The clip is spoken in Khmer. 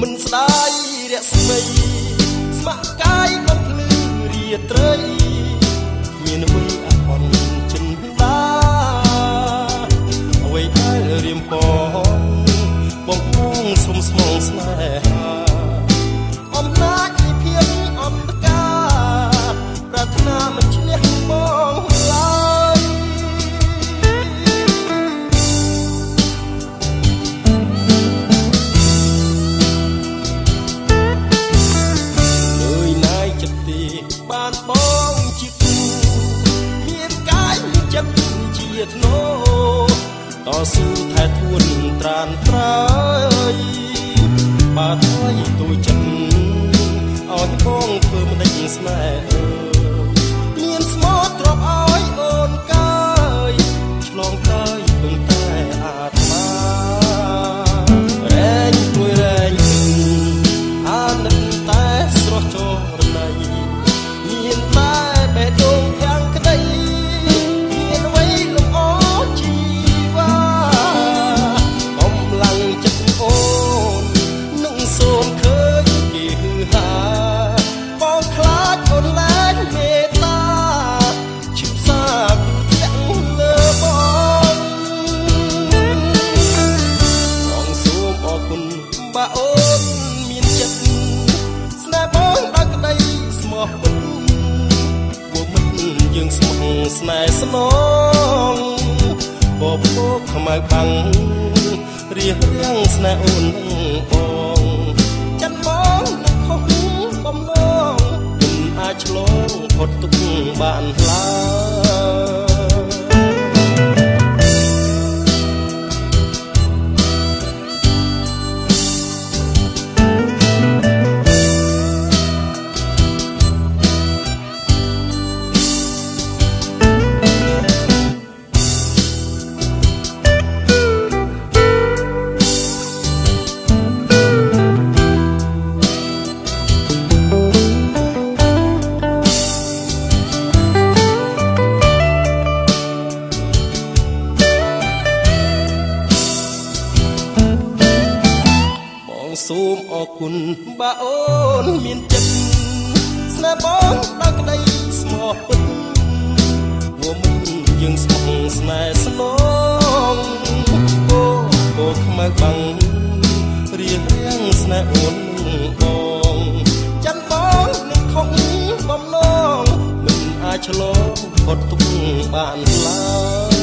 មិនស្ដាយរស្មីស្ម័គ្រកាយបំភ្លឺរាត្រី មានអ្វីអអន់ចិនដាអ្វីដែលរៀមពងបងបងសុំស្មងស្នេហាអំណា ធ្នោតស៊ូថែទួនត្រានត្រើយបើថ្លៃទួយចិត្តឲ្យបងធ្វើមិនដេញស្នេហ៍មាន អូនមានចិត្តស្នេហ៍បងដល់ក្តីស្មោះពិតយើងស្មោះស្នេហ៍ស្នងបបោកខ្មៅបាំងរៀបរៀងស្នេហ៍អូនបង សូមអរគុណបើអូនមានចិត្តស្នេហ៍បងដល់ក្តីស្មោះពិតវមុនយើងស្មោះស្នេហ៍ស្នងអូអូខ្មៅបាំងរៀបរៀងស្នេហ៍អូនបងចាំបងនឹងខំបំណងមិនអាចឆ្លងផុតទុកបានឡើយ